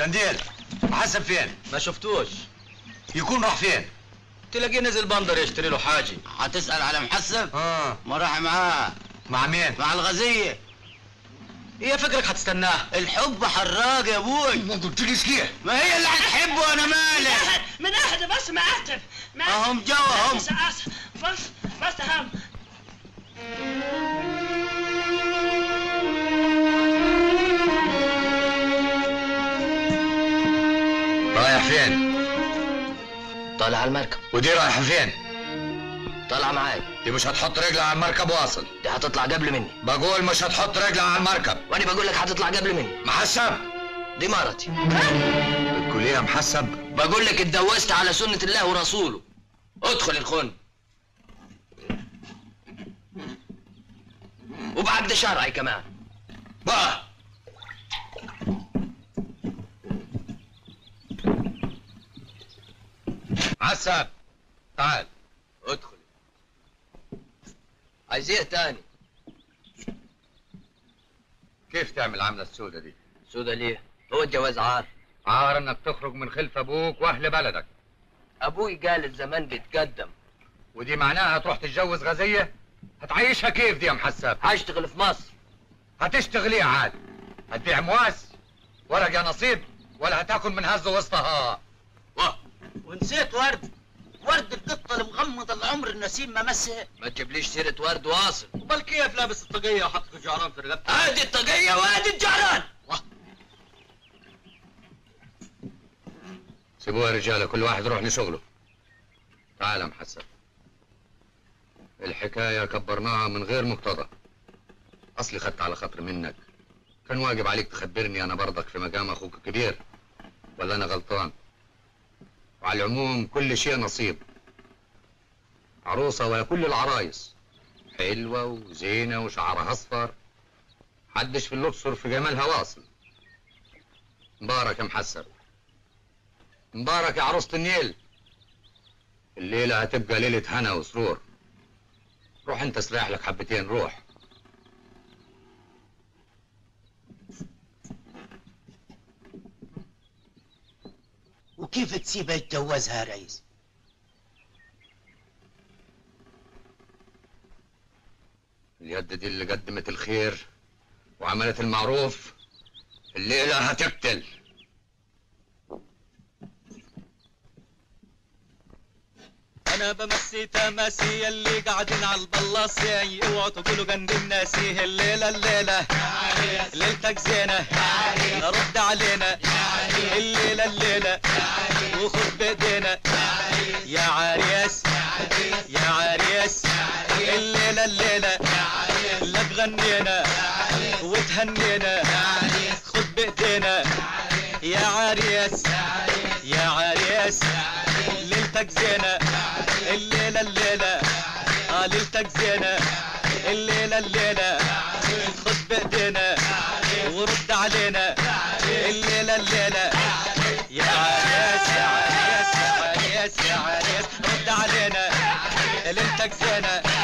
قنديل محسن فين؟ ما شفتوش. يكون راح فين؟ تلاقيه نزل بندر يشتري له حاجة. هتسأل على محسن؟ آه. ما راح معاه. مع مين؟ مع الغزية إيه فكرك هتستناه. الحب حراق يا أبوي. ما قلت لي سكيه ما هي اللي هتحبه أنا مالي من احد بس ما اعتب ما أهم جوا هم بس بس بس رايح فين؟ طالع على المركب. ودي رايحة فين؟ طالع معاي دي مش هتحط رجلها على المركب واصل. دي هتطلع قبل مني. بقول مش هتحط رجلها على المركب. وأنا بقول لك هتطلع قبل مني. محسب. دي مرتي. الكلية محسب. بقول لك اتجوزت على سنة الله ورسوله. ادخل الخن. وبعقد شرعي كمان. بقى. محسب تعال ادخل. عايز إيه تاني. كيف تعمل العملة السوداء دي؟ سودا ليه؟ هو الجواز عار. عار إنك تخرج من خلف أبوك وأهل بلدك. أبوي قال الزمان بيتقدم. ودي معناها تروح تتجوز غزية هتعيشها كيف دي يا محسب هشتغل في مصر. هتشتغل إيه عاد؟ هتبيع مواس؟ ورق يا نصيب؟ ولا هتاكل من هز وسطها؟ واه. ونسيت ورد. ورد القطة المغمضة اللي عمر النسيم ما مسها. ما تجيبليش سيرة ورد واصل. وبل كيف لابس الطاقية وحاطط الجعران في رقبته ادي الطاقية وادي الجعران! سيبوها يا رجالة كل واحد يروح لشغله. تعال يا محسن. الحكاية كبرناها من غير مقتضى. أصلي خدت على خاطر منك. كان واجب عليك تخبرني أنا برضك في مقام أخوك الكبير. ولا أنا غلطان؟ وعلى العموم كل شيء نصيب. عروسة ولا كل العرايس. حلوة وزينة وشعرها أصفر. حدش في الأقصر في جمالها واصل. مبارك يا محسن. مبارك يا عروسة النيل. الليلة هتبقى ليلة هنا وسرور. روح انت استريح لك حبتين روح. وكيف تسيبها يتجوزها ريس اليد دي اللي قدمت الخير وعملت المعروف الليلة هتقتل. أنا بمسي تماسي اللي قاعدين على البلاصي اوعوا تقولوا جنب الناسي الليلة الليلة. ليلتك زينة. رد علينا. الليلة الليلة. وخد بايدينا يا عريس يا عريس. الليلة الليلة. لك غنينا وتهنينا. خد بايدينا يا عريس يا عريس. ليلتك زينة. الليلة الليلة. آه ليلتك زينة. الليلة الليلة. خد بايدينا ورد علينا. الليلة الليلة. يا عريس يا عريس يا عريس يا عريس. رد علينا. ليلتك زينة.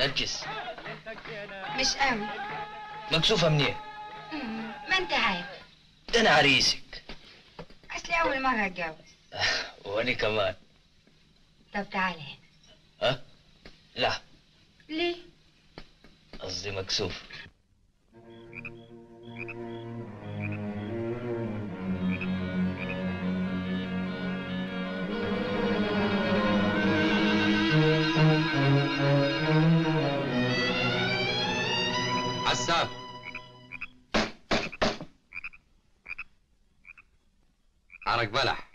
نرجس مش قوي مكسوفة منين؟ ما انت عارف ده أنا عريسك. أصلي أول مرة أتجوز. وأنا كمان. طب تعالى هنا. ها؟ لا. ليه؟ قصدي مكسوف. حساب عرق بلح.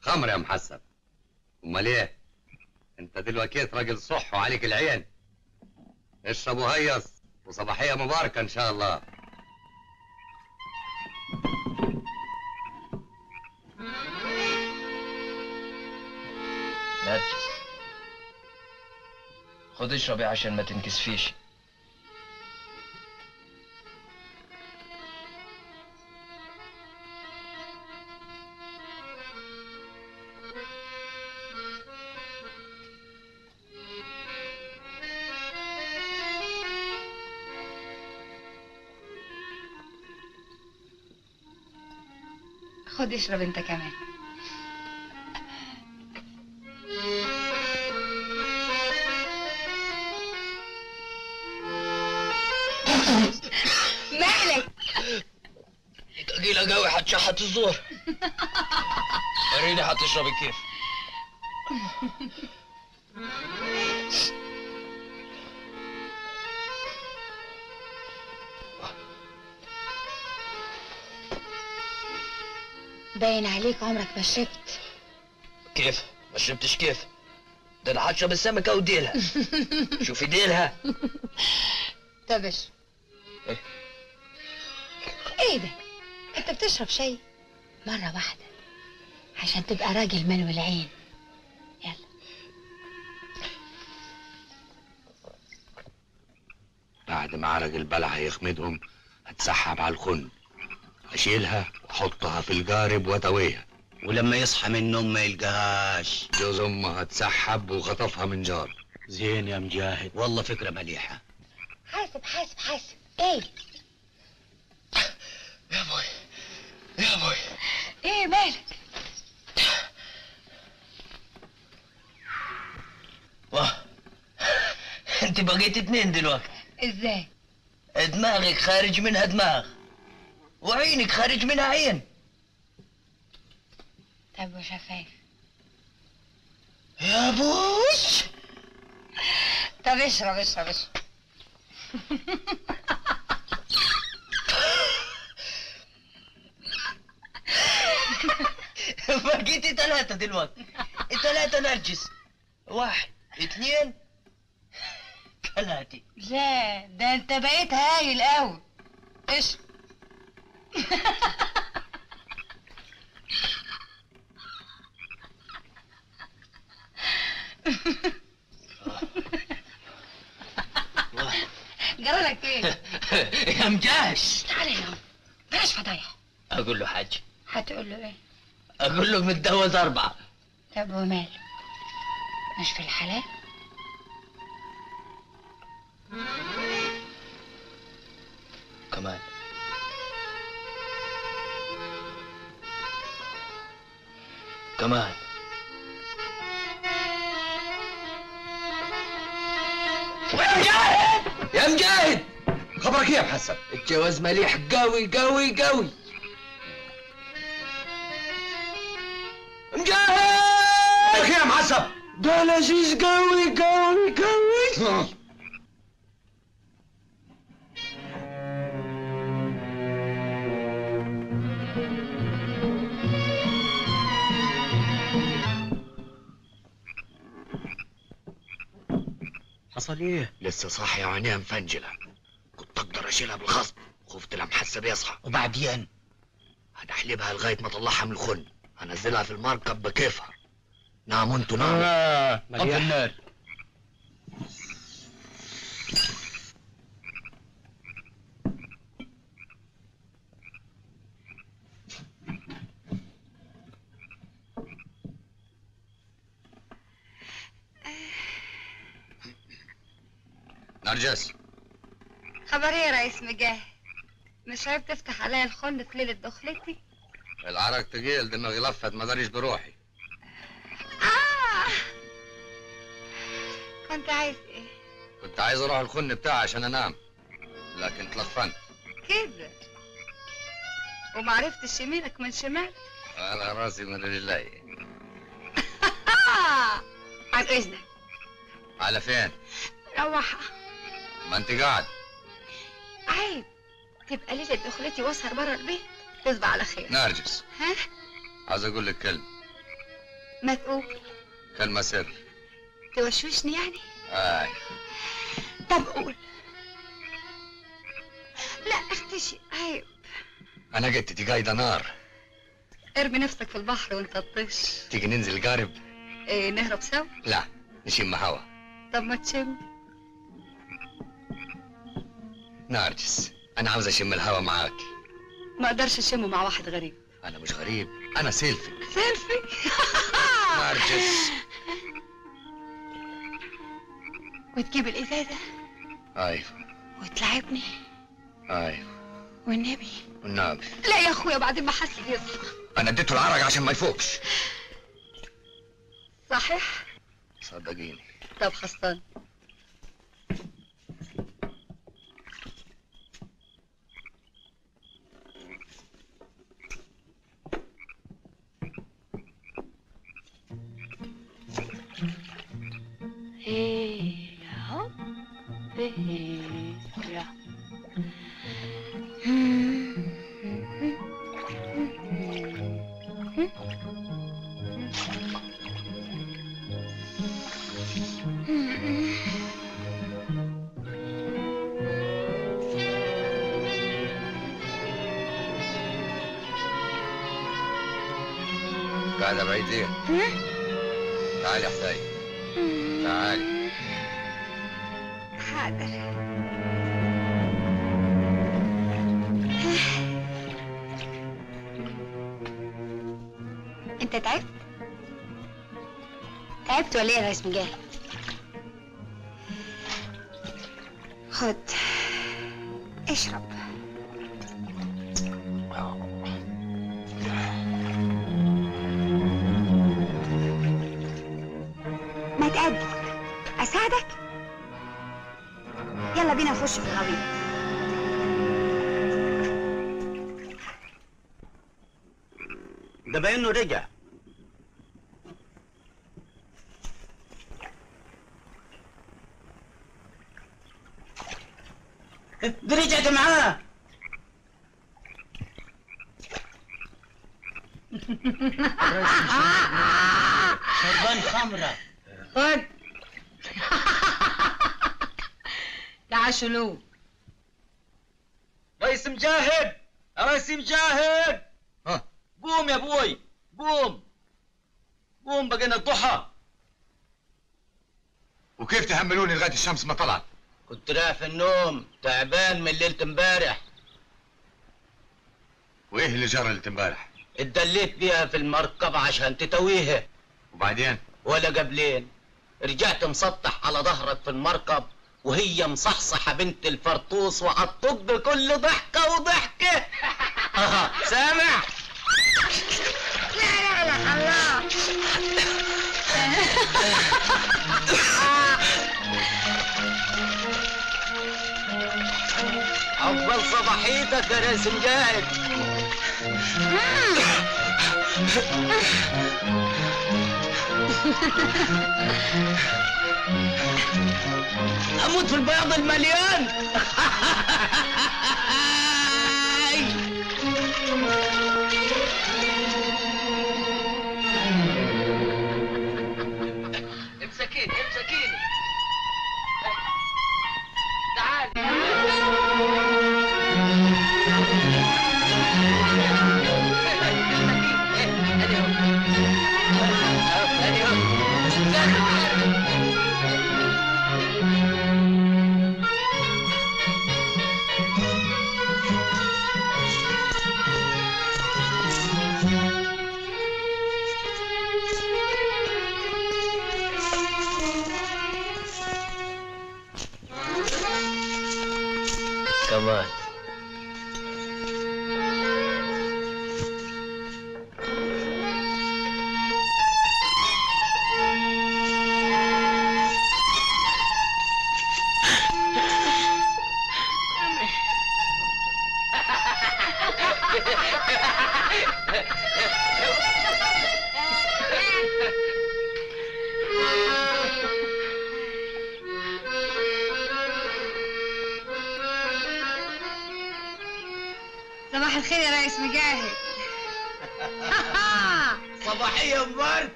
خمر يا محسب أمال إيه؟ أنت دلوقتي راجل صح وعليك العين. اشرب وهيص. وصباحية مباركة إن شاء الله. نرجس خد اشربي عشان ما تنكسفيش. خد اشرب انت كمان. مالك؟ تقيلة قوي هتشحت الزور. وريني هتشربي كيف. باين عليك عمرك ما شربت كيف؟ ما شربتش كيف؟ ده أنا هشرب السمكة وديلها. شوفي ديلها طب اشرب إيه؟ إيه ده؟ أنت بتشرب شاي؟ مرة واحدة. عشان تبقى راجل من والعين. يلا. بعد ما عرق البلع هيخمدهم هتسحب على الخن. أشيلها. واحطها في الجارب واتويها ولما يصحى من النوم ما يلقاهاش جوز أمها اتسحب وخطفها من جار. زين يا مجاهد. والله فكرة مليحة. حاسب حاسب حاسب. إيه؟ يا أبوي يا أبوي إيه مالك؟ واه انت بقيت اتنين دلوقتي. إزاي؟ دماغك خارج منها دماغ وعينك خارج منها عين. طب وشفايف يا ابوش طب اشرب اشرب اشرب. بقيتي ثلاثة دلوقتي. ثلاثة نرجس. واحد اثنين ثلاثة. لا ده انت بقيت هايل قوي اشرب جرالك إيه يا مجاش. تعالى يا عم. بلاش فضايح. أقول له حاجة هتقول له إيه؟ أقول له متجوز أربعة. طب وماله مش في الحلال؟ كمان. كمان. يا مجاهد يا مجاهد خبرك إيه يا محسن الجواز مليح. قوي قوي قوي. مجاهد إيه يا محسن ده لذيذ قوي قوي قوي. حصل إيه لسه صاحية وعينيها مفنجلة كنت أقدر أشيلها بالغصب خفت لما حسب يصحى. وبعدين؟ هنحلبها لغاية ما اطلعها من الخن. هنزلها في المركب بكيفها. ناموا أنتوا ناموا آه طب النار. نرجس خبر إيه يا ريس مجاهد؟ مش عيب تفتح عليا الخن في ليلة دخلتي؟ العرق تقيل دماغي لفت ما داريش بروحي. آه. كنت عايز إيه؟ كنت عايز أروح الخن بتاعي عشان انام لكن تلفنت. كده ومعرفتش يمينك من شمال. أنا راسي من رجلي. عن إذنك. على فين؟ روحها ما انت قاعد عيب تبقى ليلة دخلتي وأسهر بره البيت. تصبح على خير. نرجس. ها؟ عايز أقول لك كلمة. ما تقول؟ كلمة سر. توشوشني يعني؟ اي طب قول. لا اختشي عيب أنا جتتي قايدة نار. ارمي نفسك في البحر وانت تطش. تيجي ننزل قارب؟ إيه نهرب سوا؟ لا نشم هوا. طب ما تشم. نرجس أنا عاوز أشم الهوا معاك. ما أقدرش أشمه مع واحد غريب. أنا مش غريب أنا سيلفك. سيلفي نرجس وتجيب الإزازة؟ أيوه. وتلعبني؟ أيوه. والنبي؟ والنبي. لا يا أخويا بعدين ما حس يصحى. أنا اديته العرق عشان ما يفوقش. صحيح؟ صدقيني. طب خسران. قاعدة بعيد ليه؟ تعالي يا حسين. تعالي حاضر. انت تعبت؟ تعبت ولا إيه يا ريس مجاهد؟ خد. يلا بينا نخش في الغويط ده باين إنه رجع. ده رجعت معاه. شربان خمرة. خد. شنو ريس مجاهد ريس مجاهد ها. قوم يا أبوي قوم. قوم بقينا الضحى. وكيف تحملوني لغاية الشمس ما طلعت؟ كنت رايح في النوم تعبان من ليلة امبارح. وإيه اللي جرى ليلة امبارح؟ اتدليت بيها في المركبة عشان تتويها. وبعدين؟ ولا قبلين. رجعت مسطح على ظهرك في المركب. وهي مصحصحة بنت الفرطوس وعطوك بكل ضحكة وضحكة. آه، سامع؟ لا لا لا الله. عقبال صباحيتك يا ريس مجاهد. أموت في البياض المليان. كمان صباح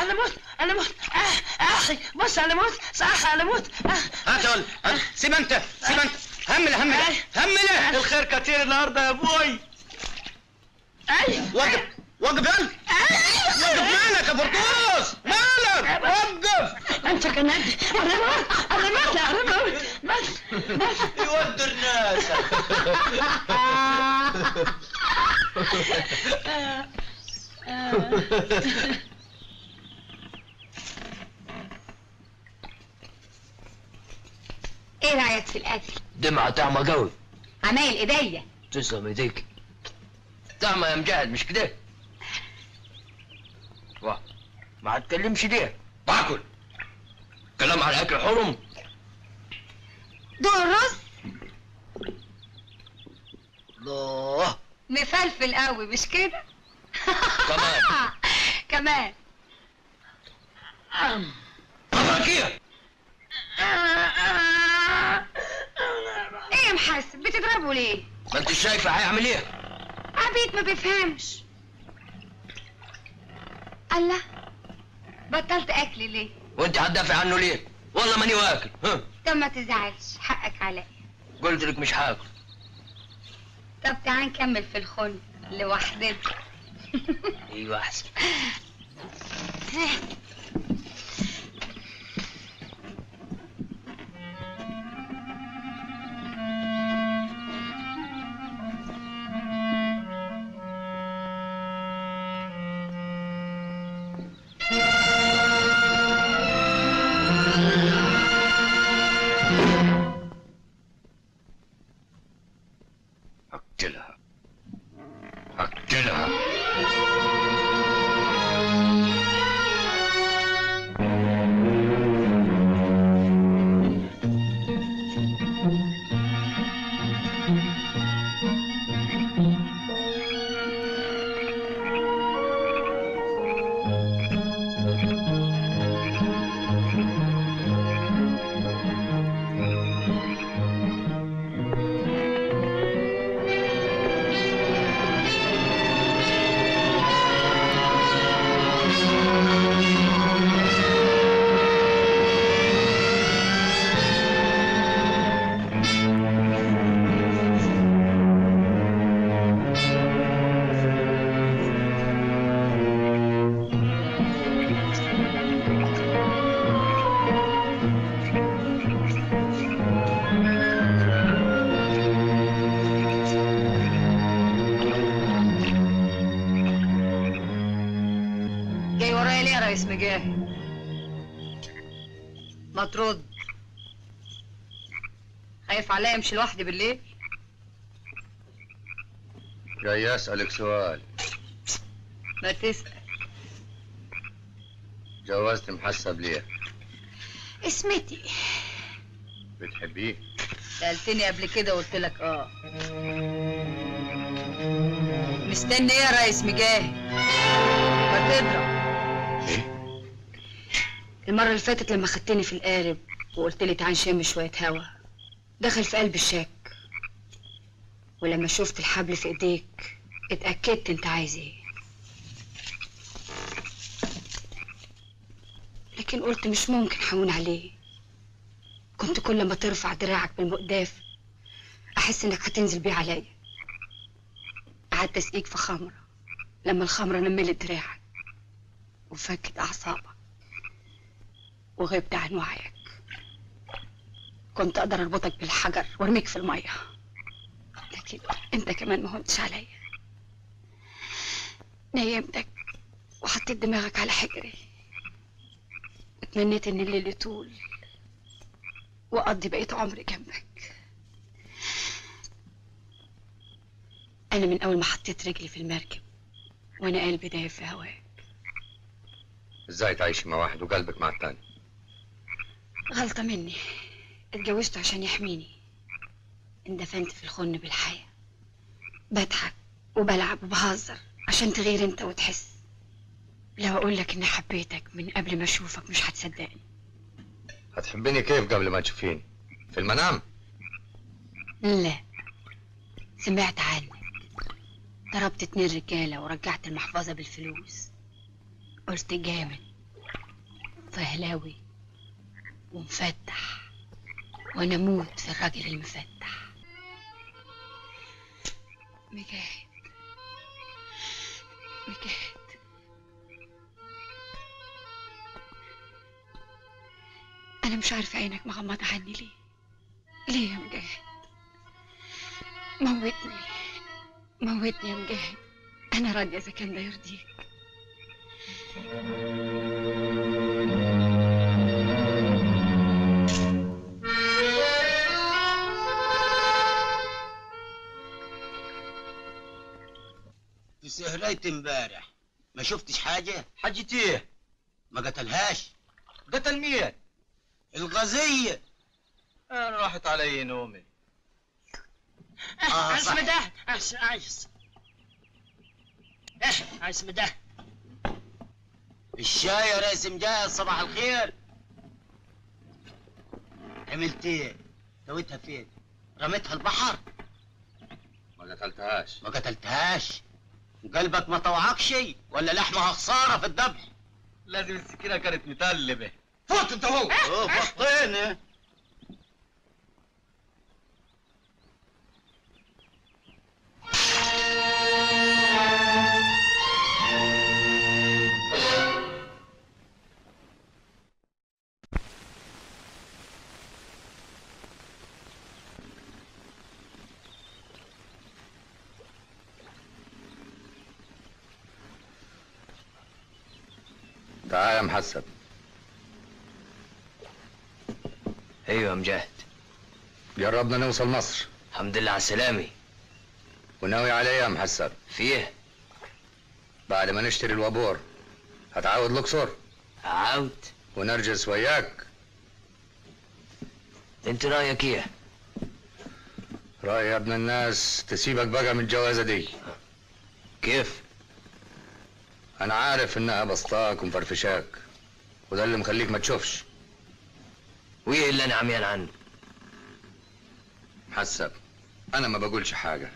أنا موت أنا موت آه، أخي بص أنا موت صح أنا موت آه. هات هات. سيب أنت سيب أنت. هملة هملة. هملة. الخير كتير النهارده يا أبوي. أي. وقف وقف يلا. وقف مالك يا فرطوس مالك؟ وقف. أنت كمان. أنا موت أنا موت أنا موت موت موت يودوا الناس إيه رأيك في الأكل؟ دمعة طعمة قوي. عمايل إيديا. تسلم إيديك. طعمة يا مجاهد مش كده؟ واه ما هتكلمش ليه باكل. كلام على الاكل حرم. دوق الرز الله. مفلفل قوي مش كده؟ كمان. كمان. أفاكية محسن بتضربه ليه ما انت شايفة هيعمل إيه عبيد ما بيفهمش. الله بطلت اكل ليه؟ وانت هتدافع عنه ليه؟ والله ماني واكل ها؟ طب ما تزعلش حقك عليا. قلت لك مش هاكل. طب تعال نكمل في الخن لوحدنا أيوه أحسن. ورايا ليه يا ريس مجاهد. ما ترد خايف عليا امشي لوحدي بالليل؟ جاي أسألك سؤال. ما تسأل. جوزت محسب ليه اسمتي. بتحبيه؟ سألتني قبل كده وقلت لك آه. مستني إيه يا ريس مجاهد؟ ما تضرب. المرة اللي فاتت لما خدتني في القارب وقلت لي تعال نشم شوية هوا دخل في قلب الشك ولما شفت الحبل في ايديك اتأكدت انت عايز إيه. لكن قلت مش ممكن هون عليه. كنت كل ما ترفع دراعك بالمقداف أحس إنك هتنزل بيه عليا. قعدت أسقيك في خمرة لما الخمرة نملت دراعك وفكت أعصابك. وغبت عن وعيك. كنت أقدر أربطك بالحجر وأرميك في المية. لكن أنت كمان ما هونتش عليا. نيمتك وحطيت دماغك على حجري. وتمنيت إن الليل يطول وأقضي بقية عمري جنبك. أنا من أول ما حطيت رجلي في المركب وأنا قلبي دايب في هواك. إزاي تعيشي مع واحد وقلبك مع التاني؟ غلطة مني. اتجوزته عشان يحميني. اندفنت في الخن بالحياة. بضحك وبلعب وبهزر عشان تغير انت وتحس. لو أقول لك اني حبيتك من قبل ما اشوفك مش هتصدقني. هتحبيني كيف قبل ما تشوفيني؟ في المنام؟ لا. سمعت عنك. ضربت اتنين رجالة ورجعت المحفظة بالفلوس. قلت جامد. فهلاوي. ومفتح. وأنا في الراجل المفتح. مجاهد مجاهد أنا مش عارفة عينك مغمضه عني ليه. ليه يا مجاهد موتني. موتني يا مجاهد أنا راضية إذا كان ده يرضيك. سهرية امبارح ما شفتش حاجة حاجة إيه؟ ما قتلهاش قتل مين؟ الغزية أنا راحت علي نومي آه، عايز صح. مداه عايز عايز إيه، عايز مداه الشاي يا رئيس مجاهد صباح الخير عملت إيه؟ سويتها فين؟ رميتها البحر؟ ما قتلتهاش ما قتلتهاش قلبك ما طوعك شيء ولا لحمها خسارة في الذبح لازم السكينة كانت متلبة فوت انت هو. أوه تعال يا محسب أيوه يا مجاهد جربنا نوصل مصر. الحمد لله على السلامة وناوي على إيه يا محسب فيه. بعد ما نشتري الوابور. هتعاود الاقصر عاود ونرجس وياك. أنت رأيك إيه؟ رأي يا ابن الناس تسيبك بقى من الجوازة دي. كيف؟ أنا عارف إنها بسطاك ومفرفشاك وده اللي مخليك ما تشوفش. وإيه اللي أنا عميان عنه؟ محسب أنا ما بقولش حاجة.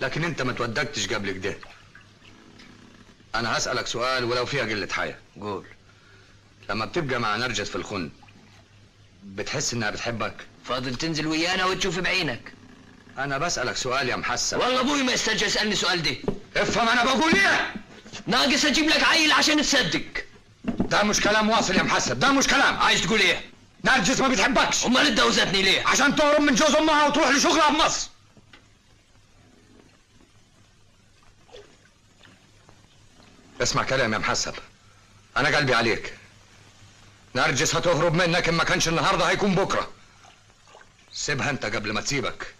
لكن أنت ما تودكتش قبل كده أنا هسألك سؤال ولو فيها قلة حياة. قول. لما بتبقى مع نرجس في الخن بتحس إنها بتحبك؟ فاضل تنزل ويانا وتشوف بعينك. أنا بسألك سؤال يا محسب والله أبوي ما يسترجى يسألني السؤال ده. افهم أنا بقول إيه؟ ناقص أجيب لك عيل عشان تصدق. ده مش كلام واصل يا محسب ده مش كلام. عايز تقول إيه؟ نرجس ما بتحبكش أمال اتجوزتني ليه؟ عشان تهرب من جوز أمها وتروح لشغلها في مصر اسمع كلام يا محسب أنا قلبي عليك. نرجس هتهرب منك إن ما كانش النهارده هيكون بكرة. سيبها أنت قبل ما تسيبك.